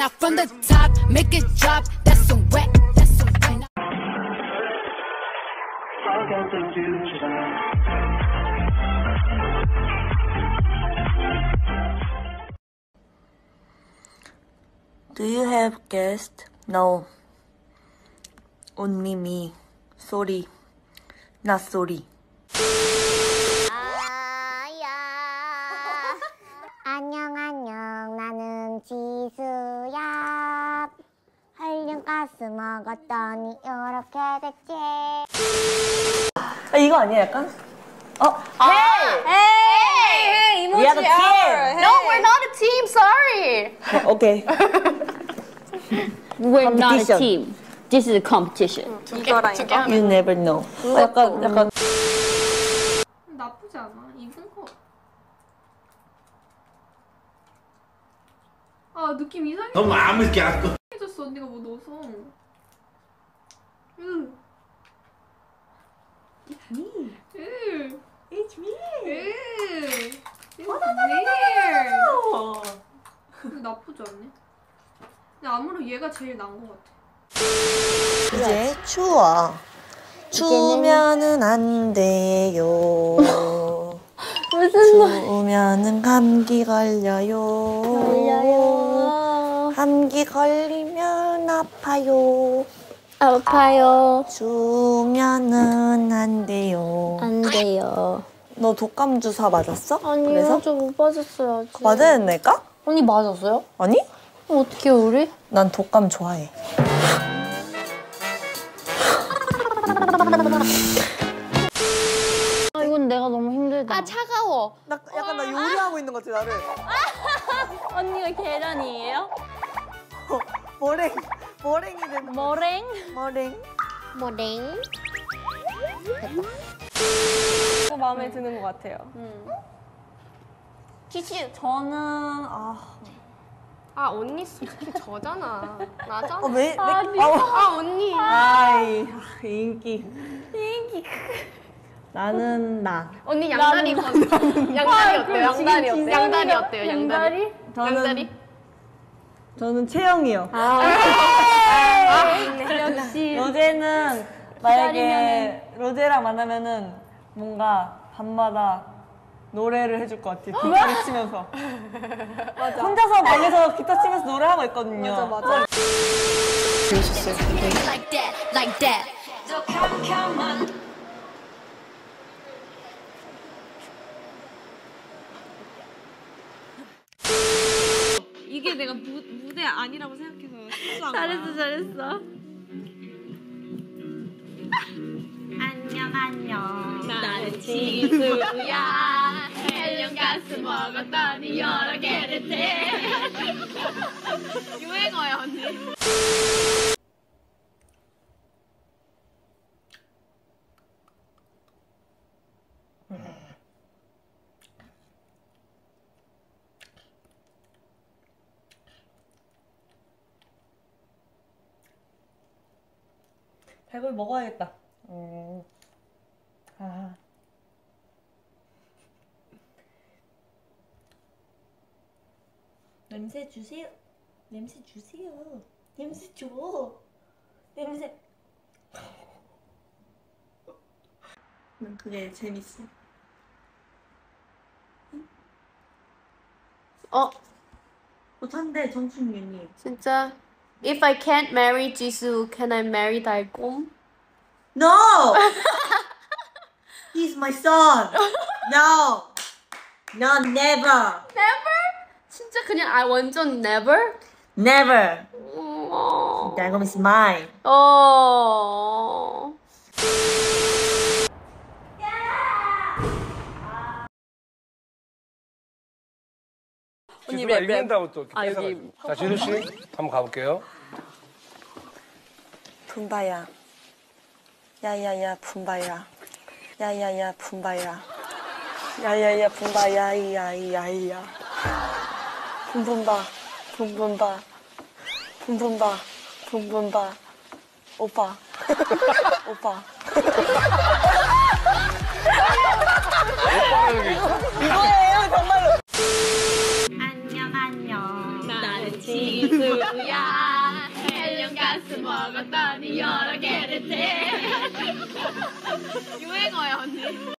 Now from the top, make it drop. That's some wet. That's some wet. Do you have guest? No. Only me. Sorry. Not sorry. 먹었더니 이렇게 됐지 아, 이거 아니야, 약간? 어? Hey, hey, We have a team. No, we're not a team. Sorry. 오케이. We're not a team. This is a competition. 이거라니까. You never know. 어, 약간, 약간. 나쁘지 않아. 입은 거. 아 느낌 이상해. 너무 아무 이렇게 안 꺼. 해졌어 언니가 뭐 넣어서. 으. It's me. 으. It's me. 으. It's weird. 근데 나쁘지 않네. 근데 아무래도 얘가 제일 나은 것 같아. 이제 추워. 추우면은 안 돼요. 추우면은 감기 걸려요. 걸려요. 감기 걸리면 아파요. 아파요. 추우면은 안 돼요. 안 돼요. 너 독감 주사 맞았어? 아니요, 그래서 저못 맞았어요. 아직. 맞아야 될까? 언니 맞았어요? 아니? 그럼 어떻게 우리? 난 독감 좋아해. 아 이건 내가 너무 힘들다. 아 차가워. 나 약간 나 요리하고 있는 것 같아 나를. 언니가 계란이에요? 머랭 머랭이 되는 거. 머랭? 머랭. 뭐랭 마음에 드는 것 같아요. 키치 저는 아 아 언니 솔직히 저잖아. 나잖아. 어, 왜? 왜? 아 언니. 아이 인기 나는 나 언니 양다리 건. 양다리 어때요? 양다리 어때요? 양다리 어때요? 양다리? 저는 양다리? 저는 채영이요. 아, 역시 로제는 만약에 로제랑 만나면은 뭔가 밤마다 노래를 해줄 것 같아 기타를 치면서. 혼자서 방에서 기타 치면서 노래하고 있거든요. 맞아 맞아. that. 이게 내가 무, 무대 아니라고 생각해서 실수한 거야. 잘했어 잘했어. 안녕 안녕 나는 지수야. 헬륨 가스 먹었더니 여러 개를 돼. 유행어야 언니. 달걀 먹어야겠다. 음. 아. 냄새 주세요. 냄새 주세요. 냄새 줘. 냄새. 난 그게 재밌어. 어? 못한대 정충윤이 진짜. If I can't marry 지수, can I marry 달콤? No! He's my son. No. No, never. 진짜 그냥 I 완전 never. Never. 어. 달곰 is mine. 어. 지수가 읽는다고 또. 아, 뺏어가지고. 여기. 자, 지수 씨 한번 가볼게요. 분바야. 야야야 분바야. 야야야 분바야. 야야야 분바야 이야이야이야. 분분바 분분바 분분바 분분바 오빠 오빠 오빠라는 게 있어? 이거예요 정말로 지수야. 헬륨 가스 먹었더니 여러 개를 째 유행어야 언니.